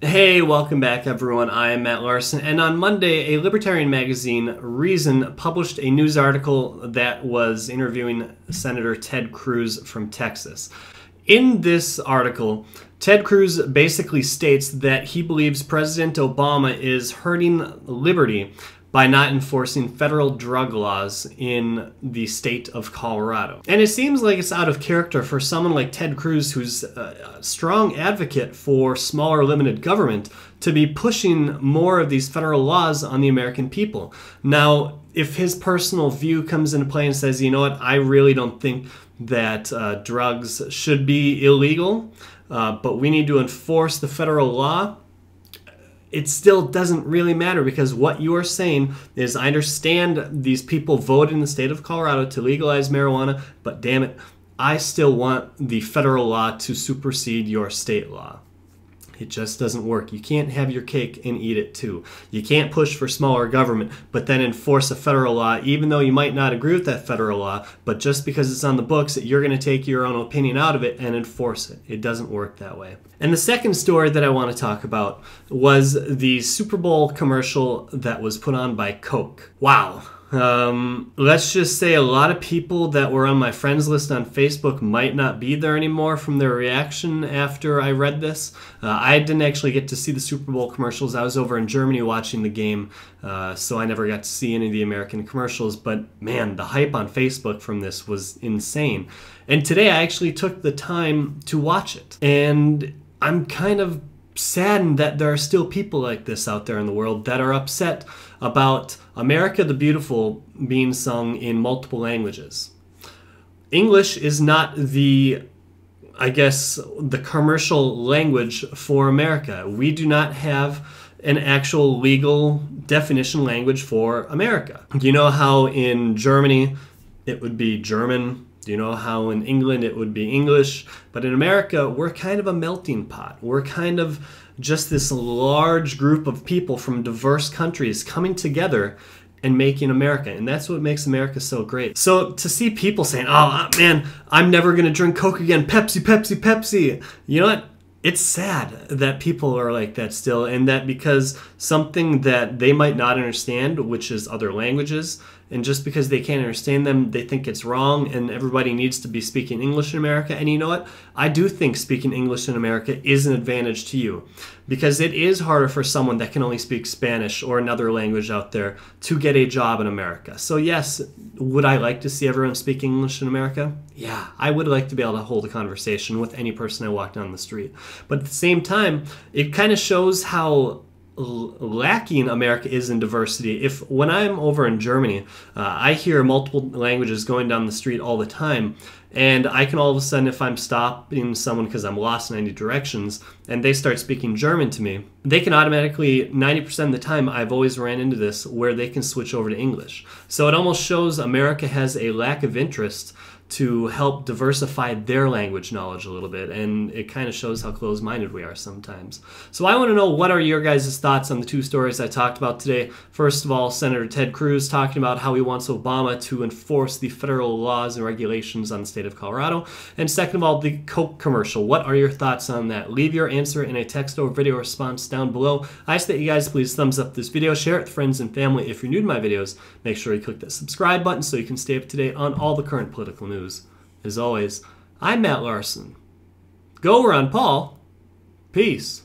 Hey, welcome back everyone. I am Mat Larson, and on Monday, a libertarian magazine, Reason, published a news article that was interviewing Senator Ted Cruz from Texas. In this article, Ted Cruz basically states that he believes President Obama is hurting liberty by not enforcing federal drug laws in the state of Colorado. And it seems like it's out of character for someone like Ted Cruz, who's a strong advocate for smaller limited government, to be pushing more of these federal laws on the American people. Now, if his personal view comes into play and says, you know what, I really don't think that uh, drugs should be illegal, uh, but we need to enforce the federal law it still doesn't really matter because what you are saying is I understand these people voted in the state of Colorado to legalize marijuana, but damn it, I still want the federal law to supersede your state law. It just doesn't work. You can't have your cake and eat it too. You can't push for smaller government, but then enforce a federal law, even though you might not agree with that federal law, but just because it's on the books, you're going to take your own opinion out of it and enforce it. It doesn't work that way. And the second story that I want to talk about was the Super Bowl commercial that was put on by Coke. Wow. Um, let's just say a lot of people that were on my friends list on Facebook might not be there anymore from their reaction after I read this. Uh, I didn't actually get to see the Super Bowl commercials. I was over in Germany watching the game, uh, so I never got to see any of the American commercials. But man, the hype on Facebook from this was insane. And today I actually took the time to watch it. And I'm kind of saddened that there are still people like this out there in the world that are upset about America the Beautiful being sung in multiple languages. English is not the I guess the commercial language for America. We do not have an actual legal definition language for America. You know how in Germany it would be German, you know how in England it would be English? But in America, we're kind of a melting pot. We're kind of just this large group of people from diverse countries coming together and making America. And that's what makes America so great. So to see people saying, oh uh, man, I'm never to drink Coke again, Pepsi, Pepsi, Pepsi. You know what? It's sad that people are like that still, and that because something that they might not understand, which is other languages, and just because they can't understand them, they think it's wrong, and everybody needs to be speaking English in America. And you know what? I do think speaking English in America is an advantage to you because it is harder for someone that can only speak Spanish or another language out there to get a job in America. So, yes, would I like to see everyone speak English in America? Yeah, I would like to be able to hold a conversation with any person I walk down the street. But at the same time, it kind of shows how lacking America is in diversity. If when I'm over in Germany, uh, I hear multiple languages going down the street all the time, and I can all of a sudden, if I'm stopping someone because I'm lost in any directions, and they start speaking German to me, they can automatically 90% of the time I've always ran into this where they can switch over to English. So it almost shows America has a lack of interest to help diversify their language knowledge a little bit and it kind of shows how closed-minded we are sometimes. So i want to know what are your guys' thoughts on the two stories i talked about today? First of all senator ted cruz talking about how he wants obama to enforce the federal laws and regulations on the state of colorado. And second of all the coke commercial. What are your thoughts on that? Leave your answer in a text or video response down below i ask that you guys please thumbs up this video share it with friends and family if you're new to my videos make sure you click that subscribe button so you can stay up to date on all the current political news news. As always, I'm Mat Larson. Go Ron Paul. Peace.